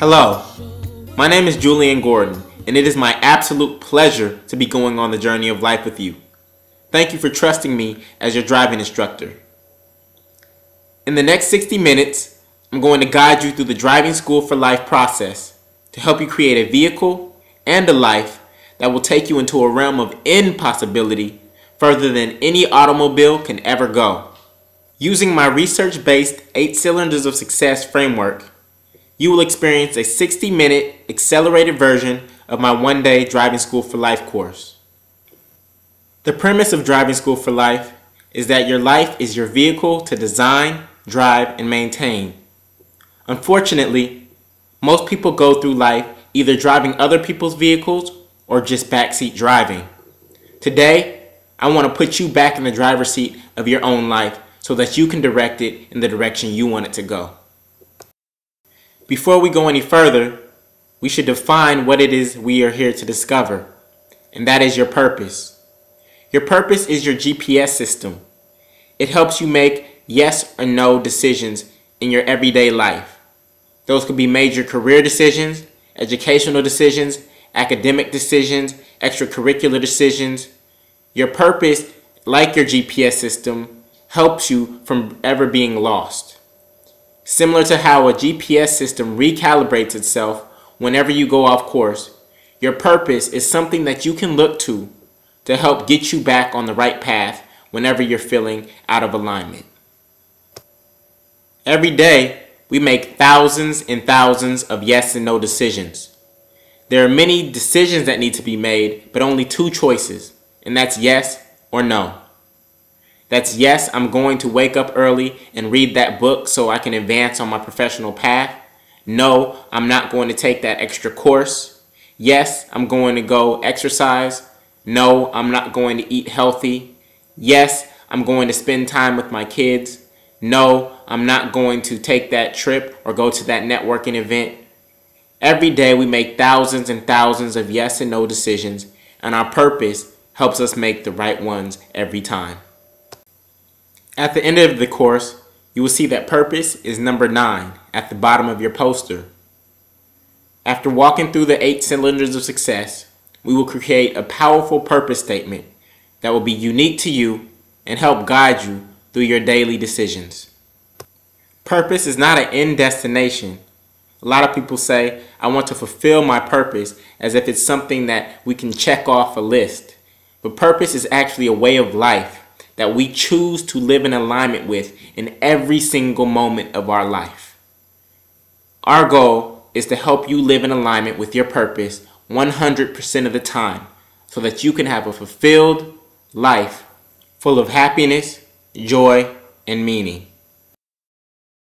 Hello, my name is Jullien Gordon, and it is my absolute pleasure to be going on the journey of life with you. Thank you for trusting me as your driving instructor. In the next 60 minutes, I'm going to guide you through the Driving School for Life process to help you create a vehicle and a life that will take you into a realm of impossibility further than any automobile can ever go. Using my research-based 8 Cylinders of Success framework, you will experience a 60 minute accelerated version of my one day Driving School for Life course. The premise of Driving School for Life is that your life is your vehicle to design, drive, and maintain. Unfortunately, most people go through life either driving other people's vehicles or just backseat driving. Today, I want to put you back in the driver's seat of your own life so that you can direct it in the direction you want it to go. Before we go any further, we should define what it is we are here to discover, and that is your purpose. Your purpose is your GPS system. It helps you make yes or no decisions in your everyday life. Those could be major career decisions, educational decisions, academic decisions, extracurricular decisions. Your purpose, like your GPS system, helps you from ever being lost. Similar to how a GPS system recalibrates itself whenever you go off course, your purpose is something that you can look to to help get you back on the right path whenever you're feeling out of alignment. Every day, we make thousands and thousands of yes and no decisions. There are many decisions that need to be made, but only two choices, and that's yes or no. That's yes, I'm going to wake up early and read that book so I can advance on my professional path. No, I'm not going to take that extra course. Yes, I'm going to go exercise. No, I'm not going to eat healthy. Yes, I'm going to spend time with my kids. No, I'm not going to take that trip or go to that networking event. Every day we make thousands and thousands of yes and no decisions, and our purpose helps us make the right ones every time. At the end of the course, you will see that purpose is number 9 at the bottom of your poster. After walking through the 8 cylinders of success, we will create a powerful purpose statement that will be unique to you and help guide you through your daily decisions. Purpose is not an end destination. A lot of people say, I want to fulfill my purpose as if it's something that we can check off a list. But purpose is actually a way of life that we choose to live in alignment with in every single moment of our life. Our goal is to help you live in alignment with your purpose 100% of the time so that you can have a fulfilled life full of happiness, joy, and meaning.